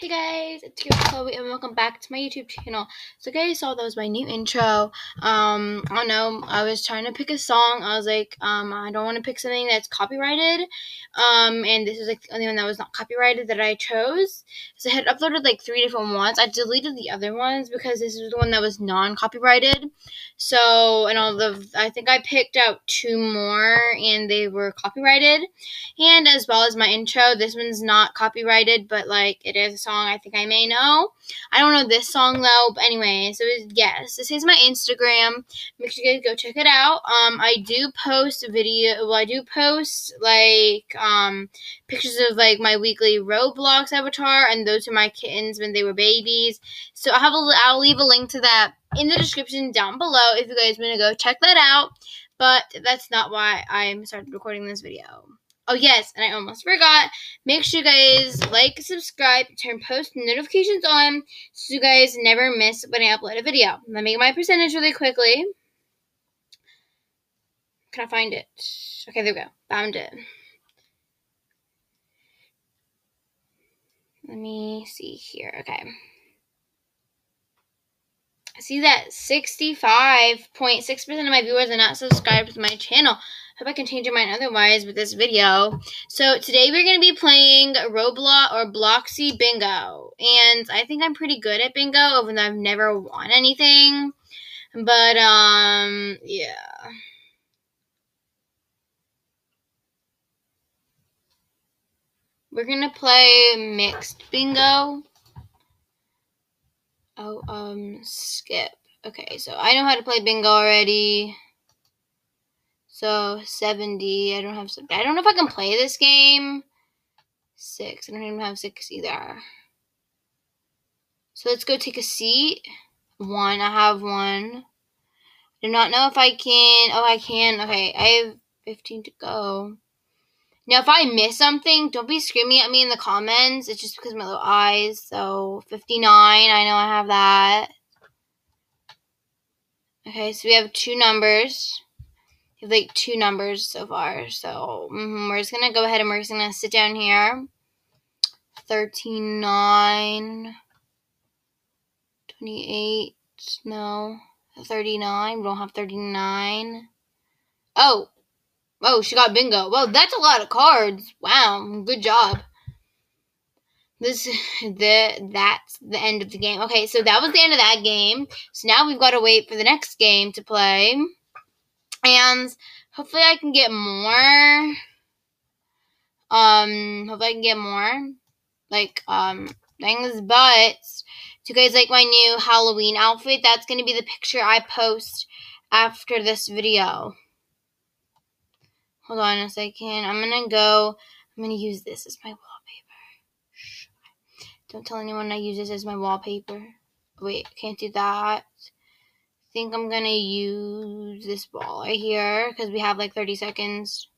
Hey guys, it's your Chloe and welcome back to my YouTube channel. So guys saw that was my new intro. Um, I don't know, I was trying to pick a song. I was like, um, I don't want to pick something that's copyrighted. Um, and this is like the only one that was not copyrighted that I chose. So I had uploaded like three different ones. I deleted the other ones because this is the one that was non-copyrighted. So, and all the, I think I picked out two more and they were copyrighted. And as well as my intro, this one's not copyrighted, but like it is song I think I may know. I don't know this song though, but anyway, so yes, this is my Instagram. Make sure you guys go check it out. Um, I do post video. Well, I do post like um pictures of like my weekly Roblox avatar, and those are my kittens when they were babies. So I have a, I'll leave a link to that in the description down below if you guys want to go check that out. But that's not why I started recording this video. Oh, yes, and I almost forgot. Make sure you guys like, subscribe, turn post notifications on so you guys never miss when I upload a video. Let me get my percentage really quickly. Can I find it? Okay, there we go. Found it. Let me see here. Okay. I see that 65.6% of my viewers are not subscribed to my channel. Hope I can change your mind otherwise with this video. So today we're going to be playing Roblox or Bloxy Bingo. And I think I'm pretty good at bingo, even though I've never won anything. But, um, yeah. We're going to play mixed bingo. Oh, um, skip. Okay, so I know how to play bingo already. So 70. I don't have. I don't know if I can play this game. Six. I don't even have six either. So let's go take a seat. One. I have one. Do not know if I can. Oh, I can. Okay, I have 15 to go. Now, if I miss something, don't be screaming at me in the comments. It's just because my little eyes. So, 59, I know I have that. Okay, so we have two numbers. Have like two numbers so far. So, mm-hmm, we're just to go ahead and we're just to sit down here. 39, 28, no, 39. We don't have 39. Oh, Oh, she got bingo. Well, that's a lot of cards. Wow, good job. This the that's the end of the game. Okay, so that was the end of that game. So now we've got to wait for the next game to play. And hopefully I can get more um hopefully I can get more like um things but do you guys like my new Halloween outfit? That's to be the picture I post after this video. Hold on a second. I'm gonna go. I'm gonna use this as my wallpaper. Shh. Don't tell anyone I use this as my wallpaper. Wait, can't do that. Think I'm gonna use this ball right here because we have like 30 seconds.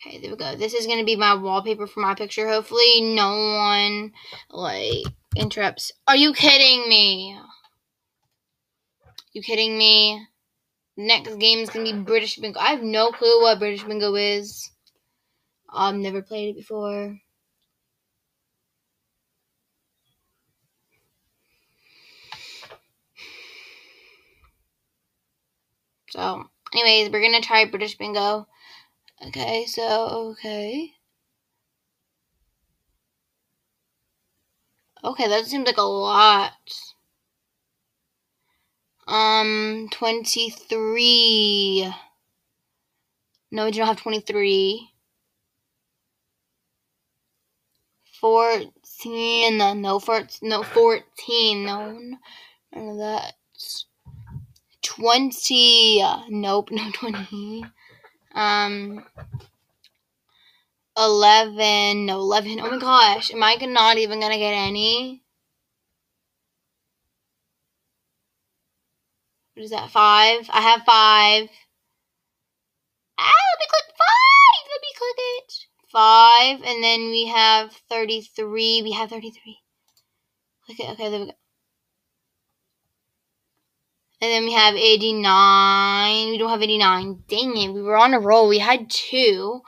Okay, there we go. This is going to be my wallpaper for my picture. Hopefully no one, like, interrupts. Are you kidding me? You kidding me? Next game is going to be British Bingo. I have no clue what British Bingo is. I've never played it before. So, anyways, we're to try British Bingo. Okay, so, okay. Okay, that seems like a lot. Um, 23. No, we don't have 23. 14. No, 14. No, 14. No, none of that. 20. Nope, no 20. Um, 11. No, 11. Oh my gosh. Am I not even to get any? What is that? 5? I have 5. Ah, let me click 5. Let me click it. 5, and then we have 33. We have 33. Okay, okay, there we go. And then we have 89. We don't have 89. Dang it, we were on a roll. We had two,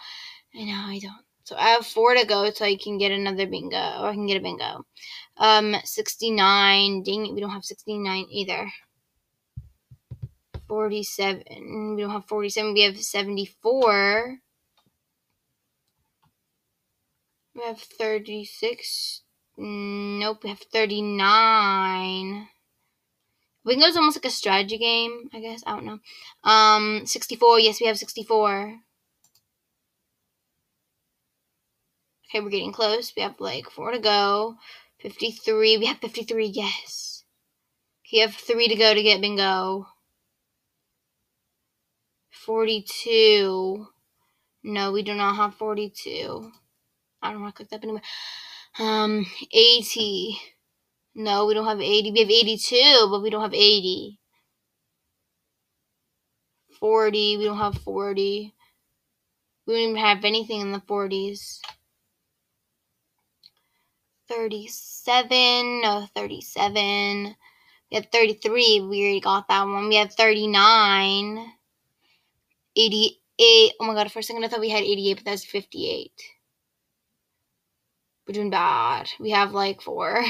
and now I don't. So I have four to go so I can get another bingo, or I can get a bingo. Um, 69. Dang it, we don't have 69 either. 47. We don't have 47. We have 74. We have 36. Nope, we have 39. Bingo is almost like a strategy game, I guess. I don't know. Um, 64. Yes, we have 64. Okay, we're getting close. We have like four to go. 53. We have 53. Yes. We have three to go to get bingo. 42. No, we do not have 42. I don't want to click that anymore. Um, 80. No, we don't have 80. We have 82, but we don't have 80. 40. We don't have 40. We don't even have anything in the 40s. 37. No, 37. We have 33. We already got that one. We have 39. 88. Oh my god, for a second I thought we had 88, but that's 58. We're doing bad. We have like four.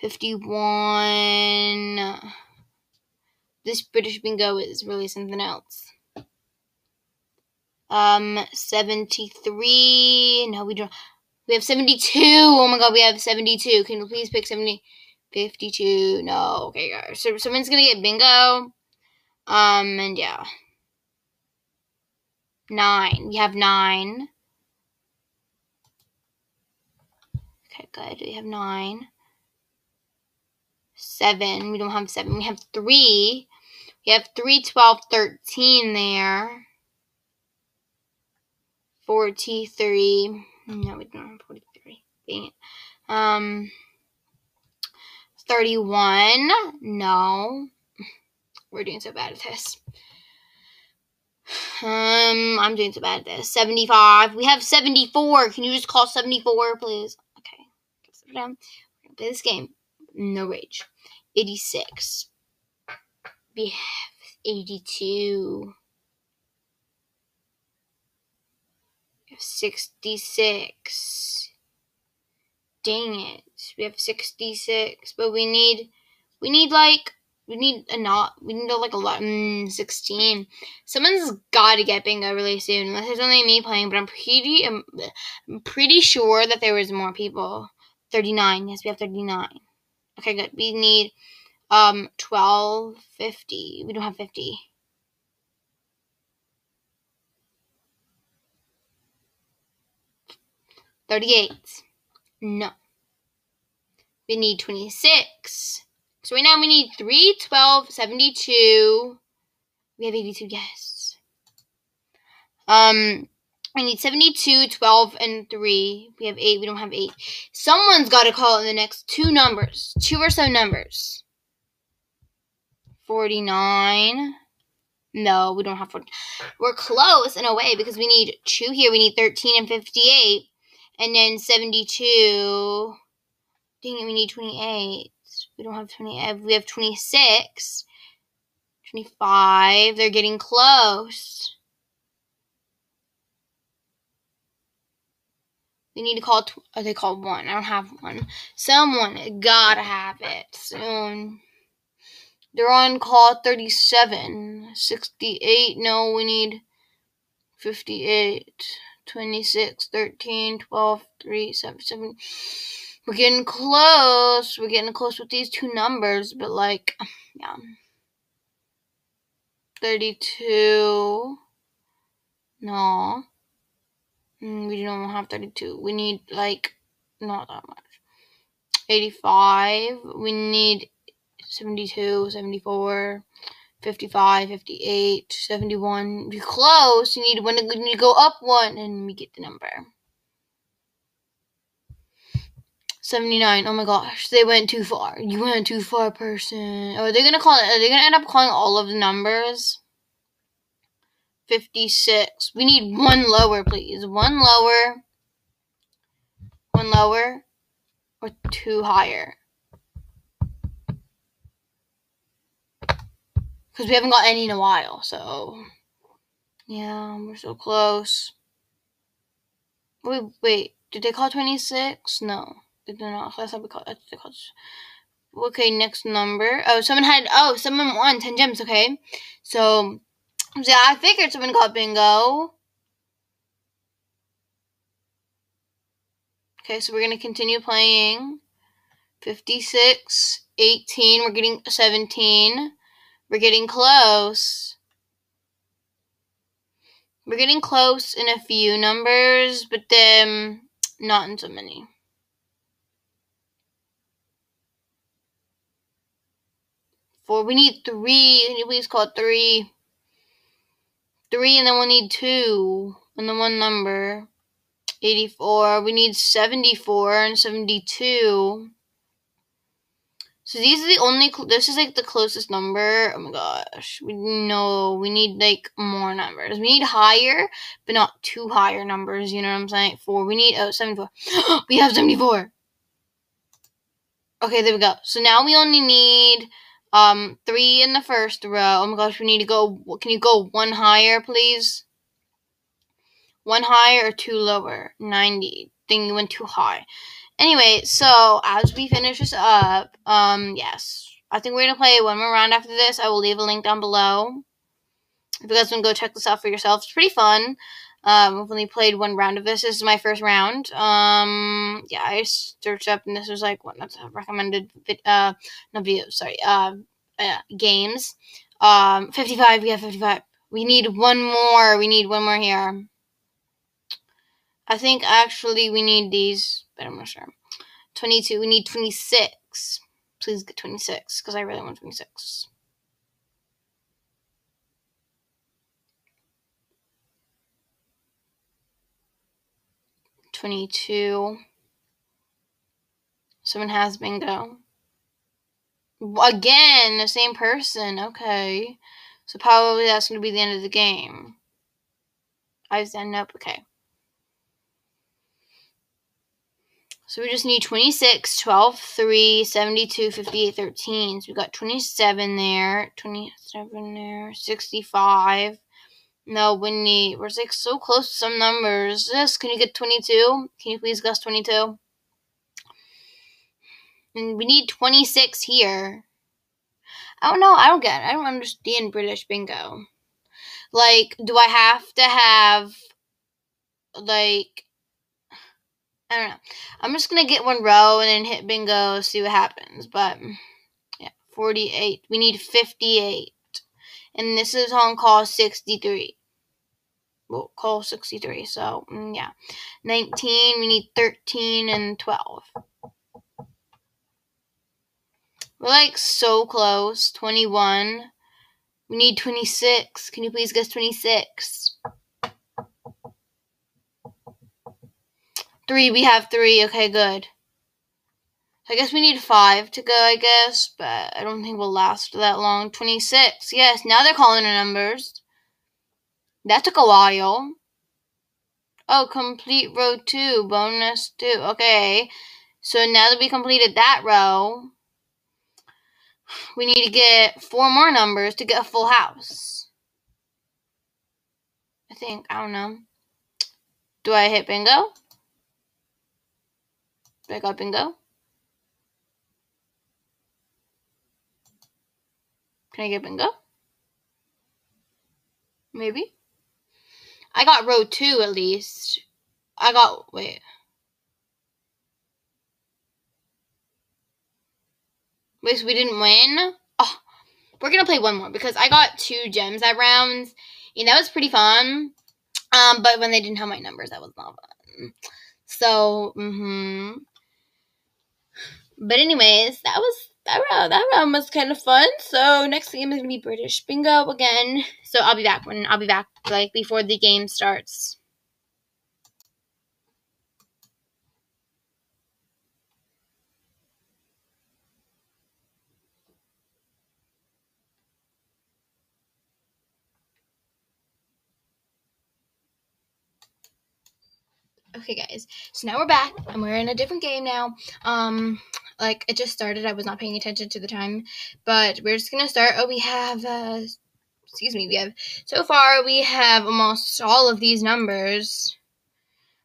51. This British bingo is really something else. Um, 73. No, we don't. We have 72. Oh my god, we have 72. Can you please pick 70? 52. No. Okay, guys. So someone's gonna get bingo. Um, and yeah. Nine. We have nine. Good. We have nine. Seven. We don't have seven. We have three. We have three, twelve, thirteen there. 43. No, we don't have 43. Dang it. Um, 31. No. We're doing so bad at this. Um, I'm doing so bad at this. 75. We have 74. Can you just call 74, please? Sit down. We're gonna play this game. No rage. 86. We have 82. We have 66. Dang it. We have 66. But we need, we need like we need a not. We need like a lot. Mm, Sixteen. Someone's got to get bingo really soon. Unless it's only me playing, but I'm pretty. I'm, I'm pretty sure that there was more people. Thirty-nine. Yes, we have thirty-nine. Okay, good. We need um twelve fifty. We don't have fifty. Thirty-eight. No. We need twenty-six. So right now we need 3, 12, 72. We have 82 guests. Um, we need 72, 12, and 3. We have 8. We don't have 8. Someone's got to call in the next two numbers. Two or so numbers. 49. No, we don't have 40. We're close in a way because we need 2 here. We need 13 and 58. And then 72. Dang it, we need 28. We don't have 20. Uh, we have 26. 25. They're getting close. We need to call. Tw- oh, they called one. I don't have one. Someone gotta have it soon. They're on call 37. 68. No, we need 58. 26, 13, 12, 3, 7, 7. We're getting close. We're getting close with these two numbers, but like, yeah. 32. No. Mm, we don't have 32. We need like, not that much. 85. We need 72, 74, 55, 58, 71. We're close. You need, one, you to go up one, and we get the number. 79. Oh my gosh, they went too far. You went too far, person. Are they gonna call? Are they gonna end up calling all of the numbers? 56. We need one lower, please. One lower, one lower, or two higher. Because we haven't got any in a while, so. Yeah, we're so close. Wait, wait. Did they call 26? No. They did not. That's not we called. Okay, next number. Oh, someone had. Oh, someone won 10 gems, okay. So, yeah, I figured someone got bingo. Okay, so we're going to continue playing. 56, 18, we're getting 17. We're getting close. We're getting close in a few numbers, but then not in so many. Four. We need three. Can you please call three? Three, and then we'll need two. And then one number. 84. We need 74 and 72. So these are the only. This is like the closest number. Oh my gosh. We know we need like more numbers. We need higher, but not too higher numbers. You know what I'm saying? Four. We need oh 74. we have 74. Okay, there we go. So now we only need um three in the first row. Oh my gosh, we need to go. Can you go one higher, please? One higher or two lower? 90. Think you went too high. Anyway, so as we finish this up, um, yes, I think we're gonna play one more round after this. I will leave a link down below. If you guys want to go check this out for yourself, it's pretty fun. Um, I've only played one round of this. This is my first round. Um, yeah, I searched up and this was like what not recommended. Uh, not videos. Sorry. Uh, uh, games. Um, fifty-five. We have fifty-five. We need one more. We need one more here. I think actually we need these, but I'm not sure. 22. We need 26. Please get 26 because I really want 26. Twenty-two. Someone has bingo. Again, the same person. Okay. So probably that's going to be the end of the game. I stand up. Okay. So we just need 26, 12, 3, 72, 58, 13. So we got 27 there, 27 there, 65. No, need, we're like so close to some numbers. This, can you get 22? Can you please guess 22? And we need 26 here. I don't know. I don't get it. I don't understand British bingo. Like, do I have to have, like, I don't know. I'm just gonna get one row and then hit bingo, see what happens. But yeah, 48. We need 58. And this is on call 63. Well, call 63. So, mm, yeah. 19. We need 13 and 12. We're like so close. 21. We need 26. Can you please guess 26? Three, we have three. Okay, good. I guess we need five to go, I guess, but I don't think we'll last that long. 26. Yes, now they're calling the numbers. That took a while. Oh, complete row two, bonus two. Okay. So now that we completed that row, we need to get four more numbers to get a full house. I think. I don't know. Do I hit bingo? Up and go. Can I get bingo? Maybe. I got row two at least. I got wait. Wait, so we didn't win? Oh, we're gonna play one more because I got two gems that round. And that was pretty fun. Um, but when they didn't have my numbers, that was not fun. So, mm-hmm. But anyways, that was that round. That round was kind of fun. So next game is gonna be British Bingo again. So I'll be back when I'll be back like before the game starts. Okay, guys. So now we're back, and we're in a different game now. Um, like it just started. I was not paying attention to the time, but we're just gonna start. Oh, we have uh, excuse me. We have so far we have almost all of these numbers.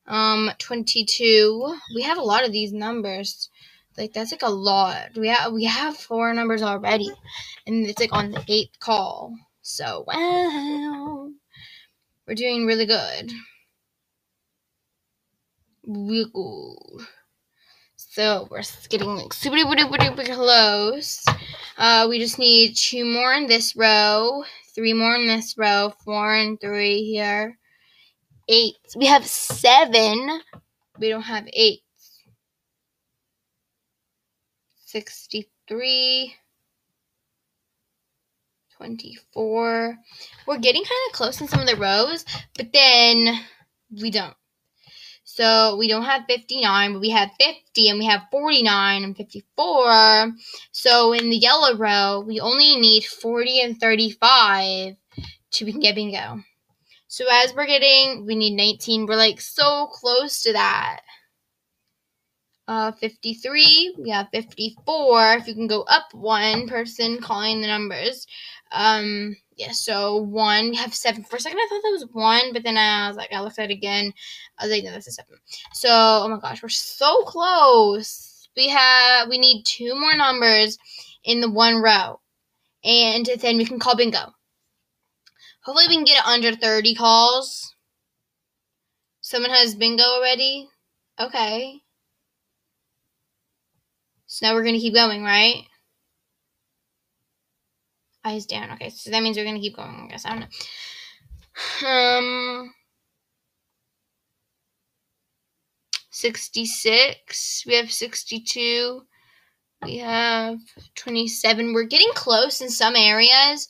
Um, twenty-two. We have a lot of these numbers. Like that's like a lot. We have we have four numbers already, and it's like on the eighth call. So wow, we're doing really good. Wiggle. So we're getting like super duper duper close. Uh, we just need two more in this row, three more in this row, four and three here, eight. We have seven. We don't have eight. 63, 24. We're getting kind of close in some of the rows, but then we don't. So we don't have 59, but we have 50 and we have 49 and 54. So in the yellow row, we only need 40 and 35 to get bingo. So as we're getting, we need 19. We're like so close to that. Uh, 53, we have 54. If you can go up one person calling the numbers. Um, yeah, so one, we have seven. For a second, I thought that was one, but then I was like, I looked at it again. I was like, no, that's a seven. So, oh my gosh, we're so close. We have, we need two more numbers in the one row, and then we can call bingo. Hopefully, we can get it under 30 calls. Someone has bingo already? Okay. So now we're going to keep going, right? Eyes down. Okay, so that means we're gonna keep going. I guess I don't know. Um, sixty-six. We have sixty-two. We have twenty-seven. We're getting close in some areas,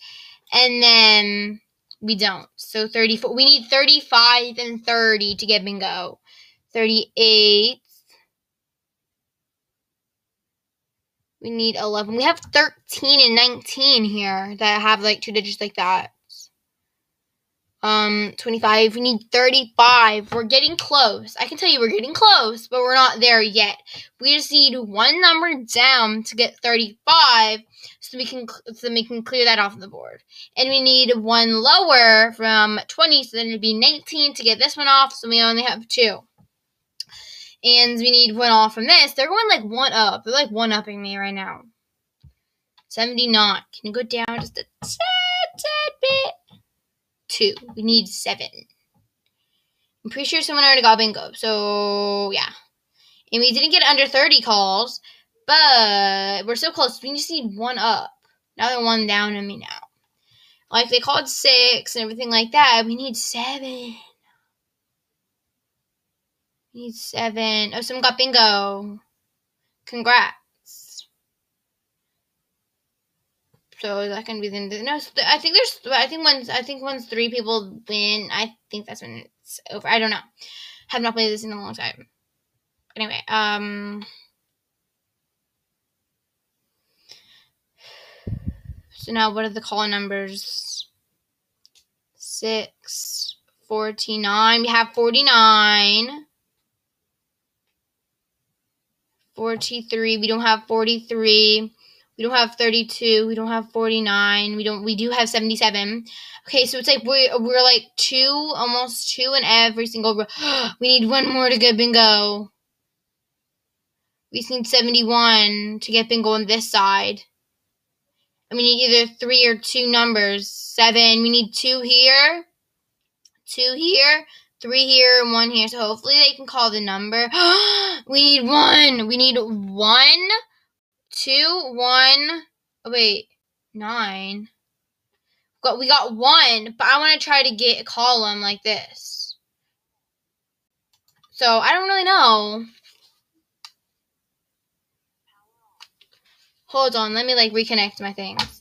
and then we don't. So thirty-four. We need thirty-five and thirty to get bingo. Thirty-eight. We need 11. We have 13 and 19 here that have like two digits like that. Um, 25. We need 35. We're getting close. I can tell you we're getting close, but we're not there yet. We just need one number down to get 35 so we can so we can clear that off the board. And we need one lower from 20 so then it'd be 19 to get this one off, so we only have two and we need one off from this. They're going like one up. They're like one upping me right now. 79. Can you go down just a tad, tad bit? Two. We need seven. I'm pretty sure someone already got bingo. So, yeah. And we didn't get under 30 calls, but we're so close. We just need one up. Another one down on me now. Like they called six and everything like that. We need seven. Need seven. Oh, someone got bingo. Congrats. So is that gonna be the end? No, I think there's. I think once. I think once three people win, I think that's when it's over. I don't know. Have not played this in a long time. Anyway, um. So now, what are the call numbers? Six, 49. We have 49. 43. We don't have 43. We don't have 32. We don't have 49. We don't. We do have 77. Okay, so it's like we're we're like two, almost two in every single row. we need one more to get bingo. We need 71 to get bingo on this side. And we need either three or two numbers. Seven. We need two here, two here, three here and one here. So hopefully they can call the number. we need one. We need one, two, one. Oh, wait, nine. But we got one, but I want to try to get a column like this. So I don't really know. Hold on, let me like reconnect my things.